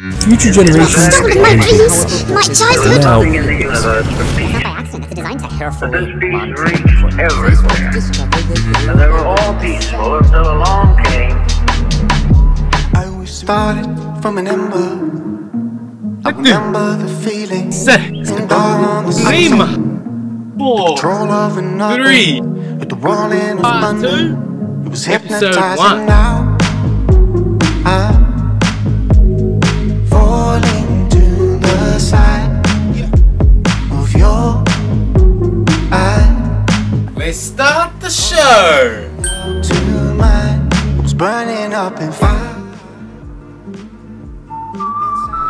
Future generations Stolen my dreams, my childhood. now Nothing in the universe repeats. By accident, it's a design tech. But this peace reached everywhere. And they were all peaceful until along came I started from an ember. I remember the feeling. six, And all on the lima, four, control of another. three, With the rolling of part thunder. It was episode hypnotizing one. now. Side of your eye. Let's start the show. To mine was burning up in fire.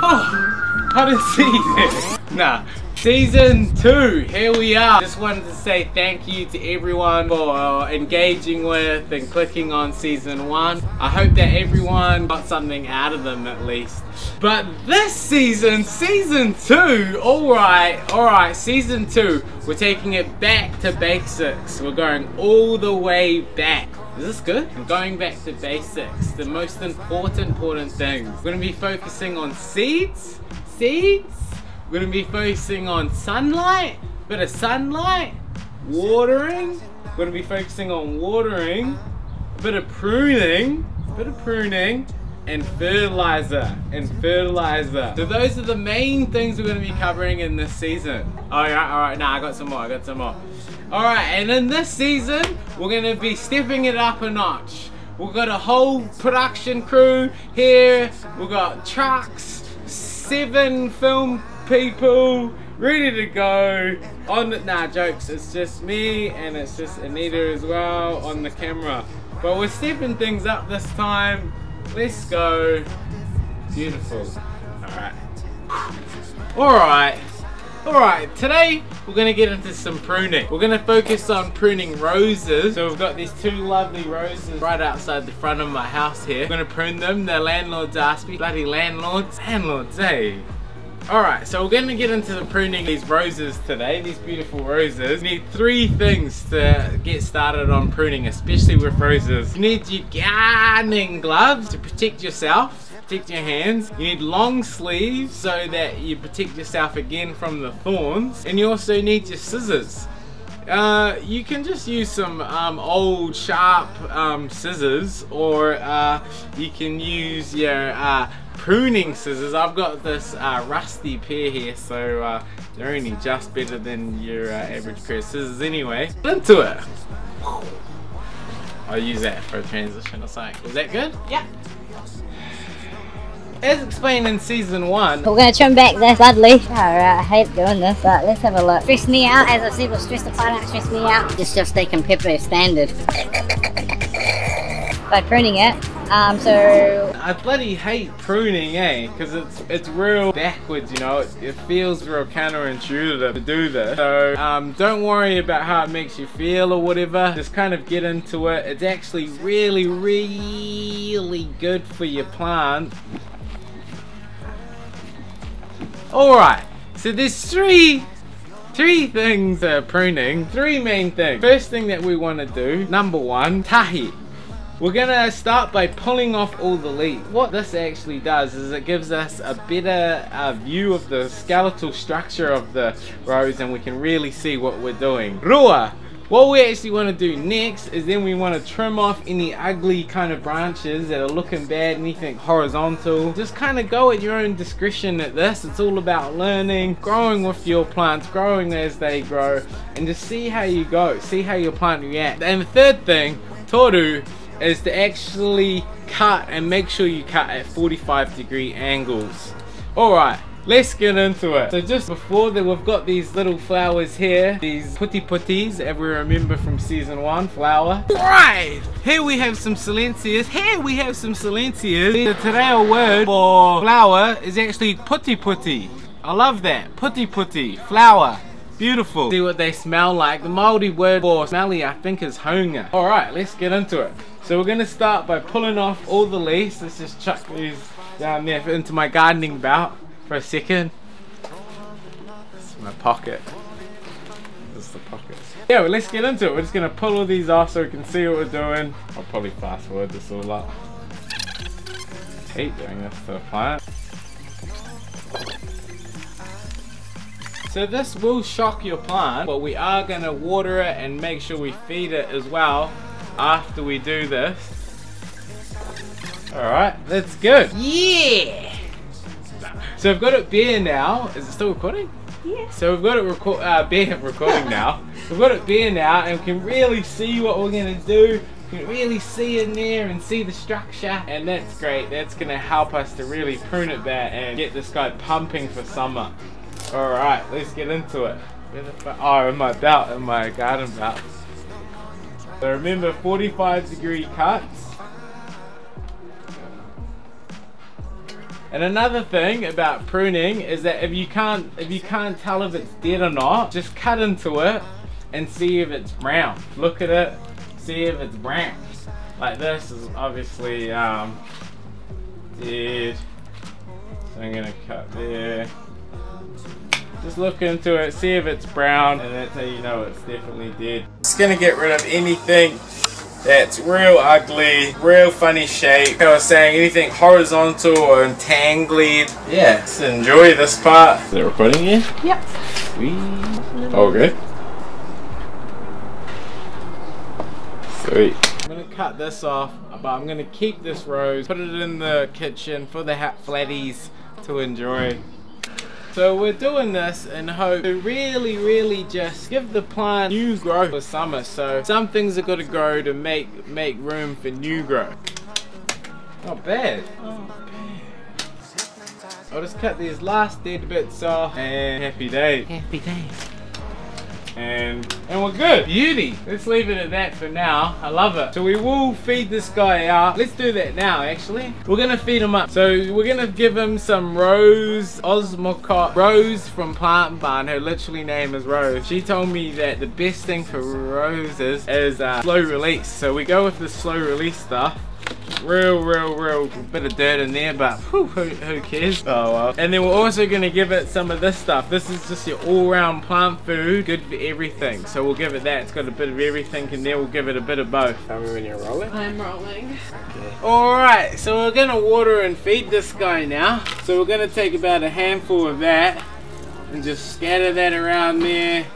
Oh, how to see? Nah. Season 2, here we are. Just wanted to say thank you to everyone for uh, engaging with and clicking on Season 1. I hope that everyone got something out of them at least. But this season, Season 2, alright, alright, Season 2, we're taking it back to basics. We're going all the way back. Is this good? I'm going back to basics. The most important, important things. We're going to be focusing on seeds, seeds. We're to be focusing on sunlight, bit of sunlight, watering. We're to be focusing on watering, a bit of pruning, a bit of pruning, and fertilizer, and fertilizer. So those are the main things we're to be covering in this season. Oh, alright, alright, nah, I got some more, I got some more. Alright, and in this season, we're to be stepping it up a notch. We've got a whole production crew here. We've got trucks, seven film people ready to go. On nah, jokes. It's just me and it's just Anita as well on the camera. But we're stepping things up this time. Let's go. Beautiful. Alright. Alright. Alright, today we're going to get into some pruning. We're going to focus on pruning roses. So we've got these two lovely roses right outside the front of my house here. We're going to prune them. The landlords asked me. Bloody landlords. Landlords, eh? Alright, so we're going to get into the pruning these roses today, these beautiful roses. You need three things to get started on pruning, especially with roses. You need your gardening gloves to protect yourself protect your hands. You need long sleeves so that you protect yourself again from the thorns. And you also need your scissors. Uh, you can just use some um, old sharp um, scissors or uh, you can use your uh, pruning scissors. I've got this uh, rusty pair here so uh, they're only just better than your uh, average pair of scissors anyway. Into it. I'll use that for a transition or something. Was that good? Yeah. As explained in season one, We're gonna trim back this badly. Alright, I hate doing this, but let's have a look. Stress me out, as I've said, will stress the plant out, stress me out. It's just taking pepper standard. By pruning it, um, so I bloody hate pruning, eh? Because it's it's real backwards, you know. It, it feels real counterintuitive to do this. So um, don't worry about how it makes you feel or whatever. Just kind of get into it. It's actually really, really good for your plant. Alright, so there's three Three things uh, pruning, three main things. First thing that we want to do, number one, tahi. We're gonna start by pulling off all the leaves. What this actually does is it gives us a better uh, view of the skeletal structure of the rose and we can really see what we're doing. Rua! What we actually want to do next is then we want to trim off any ugly kind of branches that are looking bad, anything horizontal. Just kind of go at your own discretion at this. It's all about learning, growing with your plants, growing as they grow, and just see how you go, see how your plant reacts. And the third thing, toru, is to actually cut and make sure you cut at 45 degree angles. Alright, let's get into it. So just before that we've got these little flowers here, these putiputis, as we remember from season one, flower. Right, here we have some silencias, here we have some silencias. Today our word for flower is actually putiputi. I love that, putiputi, flower. Beautiful. See what they smell like. The Māori word for smelly I think is haunga. Alright, let's get into it. So we're gonna start by pulling off all the lace. Let's just chuck these down there into my gardening belt for a second. It's my pocket. It's the pocket. Yeah, well, let's get into it. We're just gonna pull all these off so we can see what we're doing. I'll probably fast forward this all up. I hate doing this to a plant. So this will shock your plant, but we are gonna water it and make sure we feed it as well after we do this. All right, that's good. Yeah. So I've got it bare now. Is it still recording? Yeah. So we've got it record, uh, bare recording now. We've got it bare now, and we can really see what we're gonna do. You can really see in there and see the structure, and that's great. That's gonna help us to really prune it back and get this guy pumping for summer. All right, let's get into it. Where the fu- Oh, in my belt, in my garden belt. So remember, 45 degree cuts. And another thing about pruning is that if you can't if you can't tell if it's dead or not, just cut into it and see if it's brown. Look at it, see if it's brown. Like this is obviously um, dead. So I'm gonna cut there. Just look into it, see if it's brown, and that's how you know it's definitely dead. Just gonna get rid of anything that's real ugly, real funny shape. Like I was saying, anything horizontal or entangled. Yeah, just enjoy this part. Is it recording here? Yep. Sweet. Oh, good. Sweet. I'm gonna cut this off, but I'm gonna keep this rose, put it in the kitchen for the hat flatties to enjoy. So we're doing this in hope to really, really just give the plant new growth for summer. So some things are gonna grow to make make room for new growth. Not bad. Not bad. I'll just cut these last dead bits off and happy day. Happy days. And and we're good. Beauty. Let's leave it at that for now. I love it. So we will feed this guy out. Let's do that now actually. We're gonna feed him up. So we're gonna give him some Rose Osmocote. Rose from Plant Barn. Her literally name is Rose. She told me that the best thing for roses is uh, slow release. So we go with the slow release stuff real, real, real bit of dirt in there, but whew, who, who cares? Oh well. And then we're also gonna give it some of this stuff. This is just your all-round plant food, good for everything. So we'll give it that. It's got a bit of everything and then we'll give it a bit of both. Tell me when you're rolling. I'm rolling. Okay. Alright, so we're gonna water and feed this guy now. So we're gonna take about a handful of that and just scatter that around there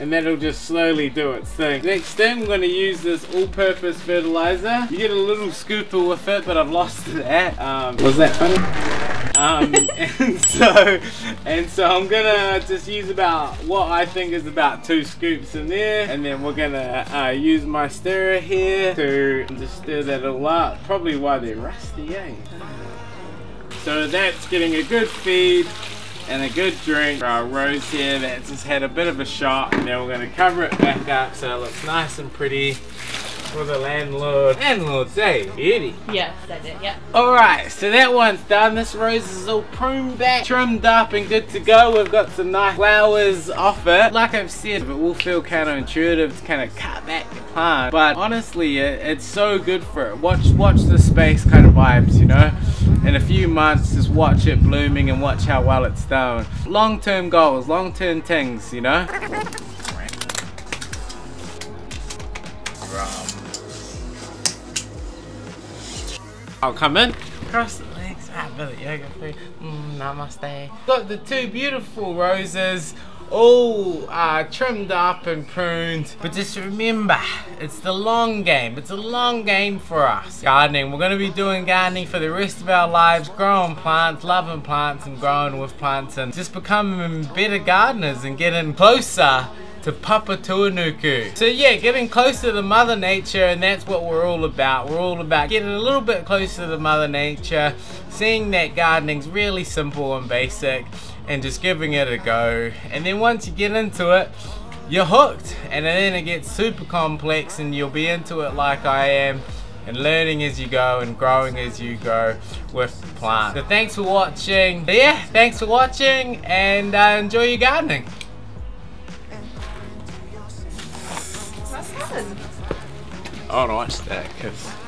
and that'll just slowly do its thing. Next thing, I'm going to use this all-purpose fertilizer. You get a little scooper with it, but I've lost that. Um, was that funny? Um, and so, and so I'm gonna just use about what I think is about two scoops in there, and then we're gonna uh, use my stirrer here to just stir that all up. Probably why they're rusty, eh? So that's getting a good feed and a good drink for our rose here that's just had a bit of a shock. And then we're gonna cover it back up so it looks nice and pretty for the landlord. Landlord say, beauty. Yes, that's it. Yep. Alright, so that one's done. This rose is all pruned back, trimmed up and good to go. We've got some nice flowers off it. Like I've said, it will feel counterintuitive to kind of cut back the plant. But honestly, it, it's so good for it. Watch, watch the space kind of vibes, you know? In a few months, just watch it blooming and watch how well it's done. Long-term goals, long-term things, you know? I'll come in. Cross the legs, bit of yoga food. Mm, namaste. Got the two beautiful roses all uh, trimmed up and pruned. But just remember, it's the long game. It's a long game for us. Gardening, we're gonna be doing gardening for the rest of our lives, growing plants, loving plants and growing with plants and just becoming better gardeners and getting closer to Papatūānuku. So yeah, getting closer to Mother Nature and that's what we're all about. We're all about getting a little bit closer to Mother Nature, seeing that gardening's really simple and basic and just giving it a go. And then once you get into it, you're hooked. And then it gets super complex and you'll be into it like I am and learning as you go and growing as you go with the plant. So thanks for watching. But yeah, thanks for watching and uh, enjoy your gardening. That's good.